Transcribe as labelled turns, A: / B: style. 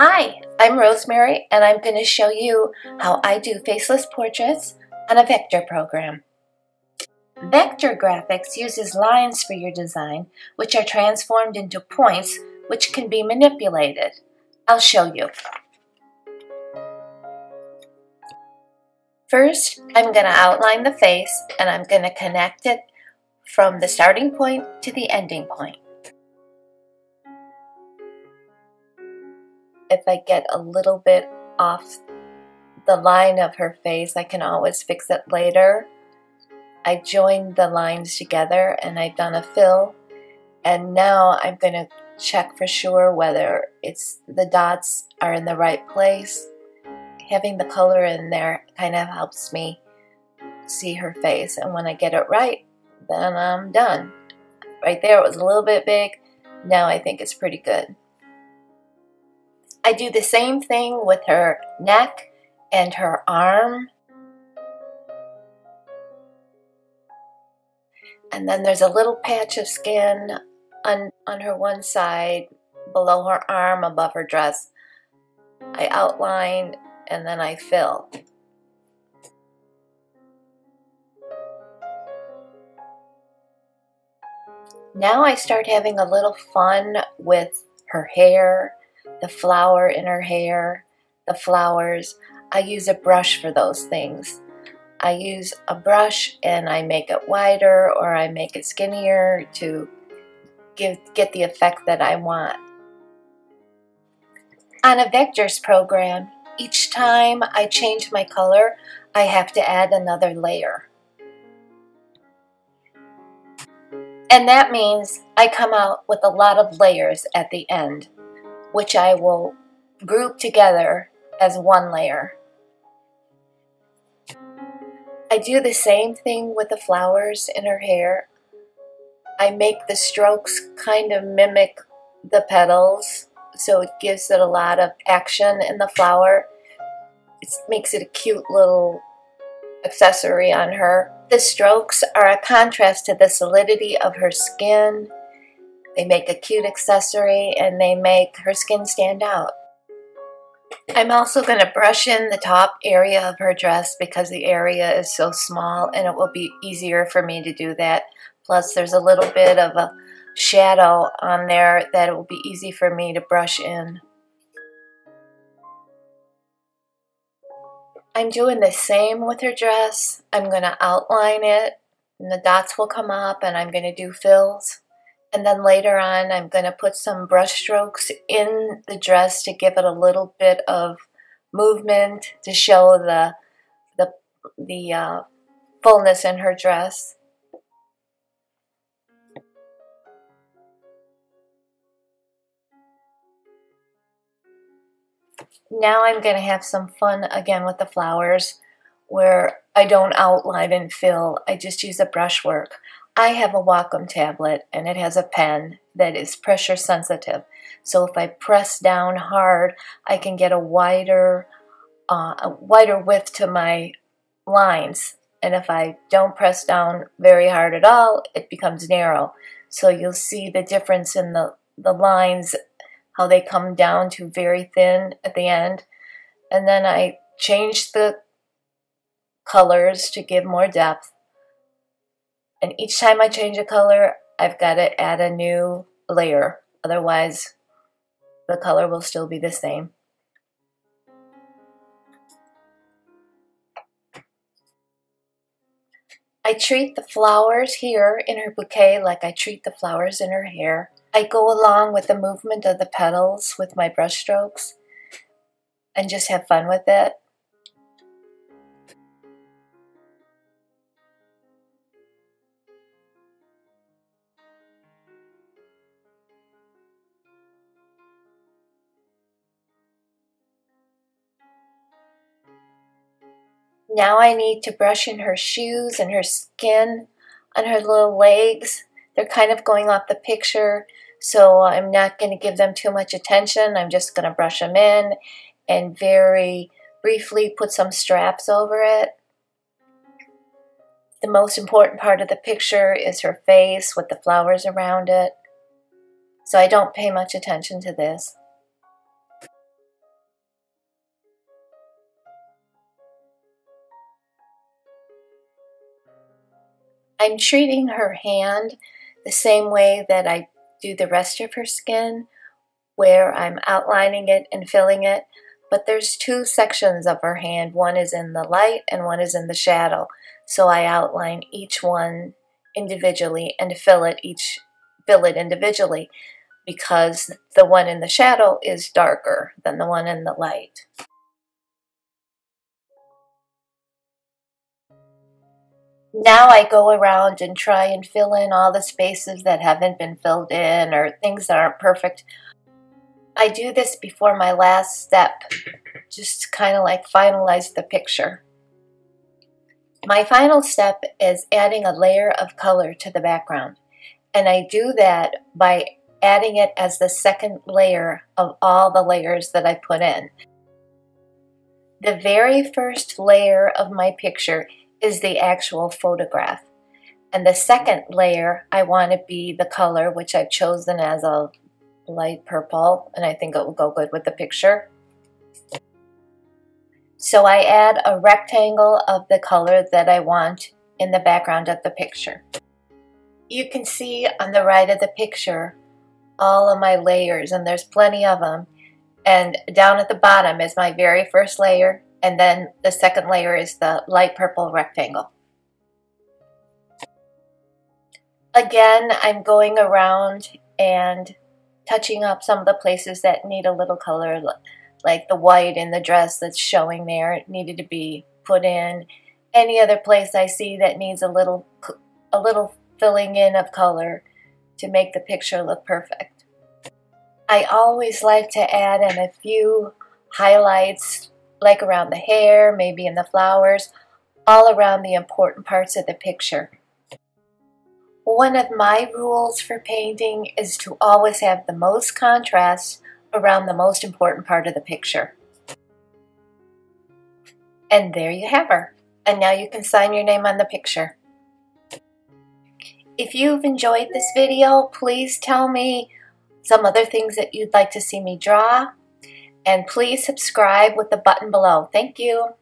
A: Hi, I'm Rosemary and I'm going to show you how I do faceless portraits on a vector program. Vector graphics uses lines for your design which are transformed into points which can be manipulated. I'll show you. First, I'm going to outline the face and I'm going to connect it from the starting point to the ending point. If I get a little bit off the line of her face, I can always fix it later. I joined the lines together and I've done a fill and now I'm going to check for sure whether it's the dots are in the right place. Having the color in there kind of helps me see her face and when I get it right, then I'm done. Right there it was a little bit big. Now I think it's pretty good. I do the same thing with her neck and her arm. And then there's a little patch of skin on, on her one side, below her arm, above her dress. I outline and then I fill. Now I start having a little fun with her hair the flower in her hair, the flowers. I use a brush for those things. I use a brush and I make it wider or I make it skinnier to give, get the effect that I want. On a vectors program, each time I change my color, I have to add another layer. And that means I come out with a lot of layers at the end which I will group together as one layer. I do the same thing with the flowers in her hair. I make the strokes kind of mimic the petals, so it gives it a lot of action in the flower. It makes it a cute little accessory on her. The strokes are a contrast to the solidity of her skin they make a cute accessory and they make her skin stand out. I'm also going to brush in the top area of her dress because the area is so small and it will be easier for me to do that. Plus there's a little bit of a shadow on there that it will be easy for me to brush in. I'm doing the same with her dress. I'm going to outline it and the dots will come up and I'm going to do fills. And then later on, I'm going to put some brush strokes in the dress to give it a little bit of movement to show the the the uh, fullness in her dress. Now I'm going to have some fun again with the flowers where I don't outline and fill. I just use a brushwork. I have a Wacom tablet and it has a pen that is pressure sensitive. So if I press down hard, I can get a wider, uh, a wider width to my lines. And if I don't press down very hard at all, it becomes narrow. So you'll see the difference in the, the lines, how they come down to very thin at the end. And then I change the colors to give more depth and each time I change a color, I've got to add a new layer. Otherwise, the color will still be the same. I treat the flowers here in her bouquet like I treat the flowers in her hair. I go along with the movement of the petals with my brush strokes and just have fun with it. Now I need to brush in her shoes and her skin on her little legs. They're kind of going off the picture, so I'm not going to give them too much attention. I'm just going to brush them in and very briefly put some straps over it. The most important part of the picture is her face with the flowers around it. So I don't pay much attention to this. I'm treating her hand the same way that I do the rest of her skin, where I'm outlining it and filling it, but there's two sections of her hand. One is in the light and one is in the shadow. So I outline each one individually and fill it each fill it individually because the one in the shadow is darker than the one in the light. Now I go around and try and fill in all the spaces that haven't been filled in or things that aren't perfect. I do this before my last step, just kind of like finalize the picture. My final step is adding a layer of color to the background. And I do that by adding it as the second layer of all the layers that I put in. The very first layer of my picture is the actual photograph. And the second layer, I want to be the color, which I've chosen as a light purple, and I think it will go good with the picture. So I add a rectangle of the color that I want in the background of the picture. You can see on the right of the picture all of my layers, and there's plenty of them. And down at the bottom is my very first layer, and then the second layer is the light purple rectangle. Again, I'm going around and touching up some of the places that need a little color, like the white in the dress that's showing there, it needed to be put in. Any other place I see that needs a little, a little filling in of color to make the picture look perfect. I always like to add in a few highlights like around the hair, maybe in the flowers, all around the important parts of the picture. One of my rules for painting is to always have the most contrast around the most important part of the picture. And there you have her. And now you can sign your name on the picture. If you've enjoyed this video, please tell me some other things that you'd like to see me draw and please subscribe with the button below. Thank you.